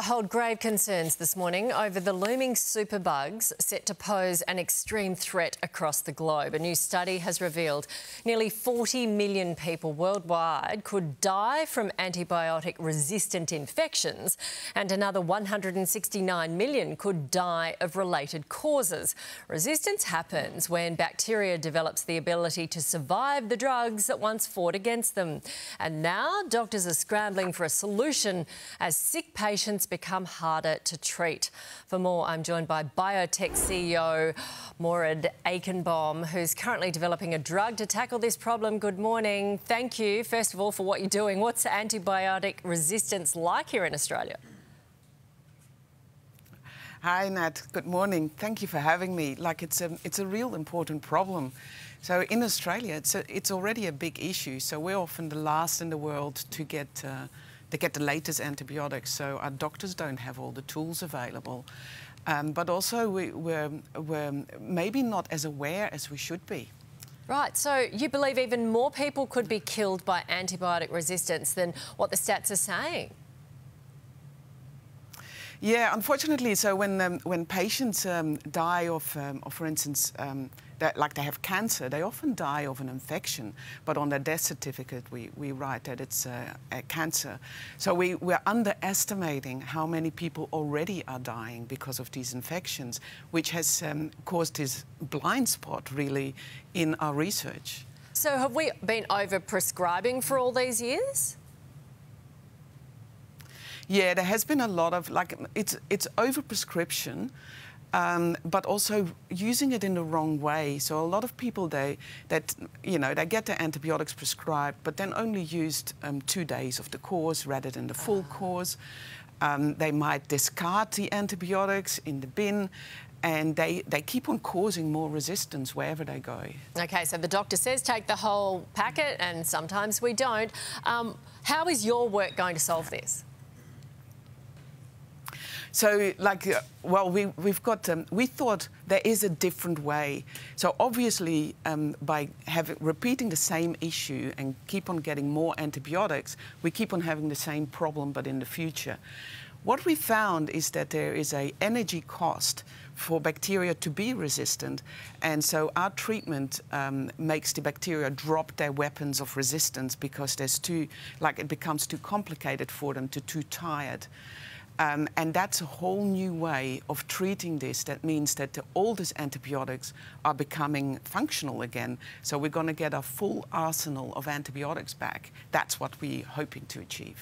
hold grave concerns this morning over the looming superbugs set to pose an extreme threat across the globe. A new study has revealed nearly 40 million people worldwide could die from antibiotic resistant infections, and another 169 million could die of related causes. Resistance happens when bacteria develops the ability to survive the drugs that once fought against them. And now doctors are scrambling for a solution as sick patients become harder to treat. For more, I'm joined by biotech CEO Morad Eichenbaum, who's currently developing a drug to tackle this problem. Good morning. Thank you, first of all, for what you're doing. What's antibiotic resistance like here in Australia? Hi, Nat. Good morning. Thank you for having me. Like, it's a, it's a real important problem. So in Australia, it's, a, it's already a big issue. So we're often the last in the world to get uh, they get the latest antibiotics, so our doctors don't have all the tools available. Um, but also, we, we're, we're maybe not as aware as we should be. Right, so you believe even more people could be killed by antibiotic resistance than what the stats are saying? Yeah, unfortunately, so when um, when patients um, die of, um, for instance, um, that, like they have cancer, they often die of an infection. But on their death certificate, we, we write that it's uh, a cancer. So we, we're underestimating how many people already are dying because of these infections, which has um, caused this blind spot, really, in our research. So have we been over-prescribing for all these years? Yeah, there has been a lot of like it's it's overprescription. Um, but also using it in the wrong way. So a lot of people they that you know they get their antibiotics prescribed, but then only used um, two days of the course rather than the full ah. course. Um, they might discard the antibiotics in the bin. And they, they keep on causing more resistance wherever they go. OK, so the doctor says take the whole packet, and sometimes we don't. Um, how is your work going to solve this? So, like, uh, well, we, we've got, um, we thought there is a different way. So obviously, um, by having, repeating the same issue and keep on getting more antibiotics, we keep on having the same problem, but in the future. What we found is that there is a energy cost for bacteria to be resistant, and so our treatment um, makes the bacteria drop their weapons of resistance because there's too, like, it becomes too complicated for them, to too tired. Um, and that's a whole new way of treating this. That means that the oldest antibiotics are becoming functional again. So we're going to get a full arsenal of antibiotics back. That's what we're hoping to achieve.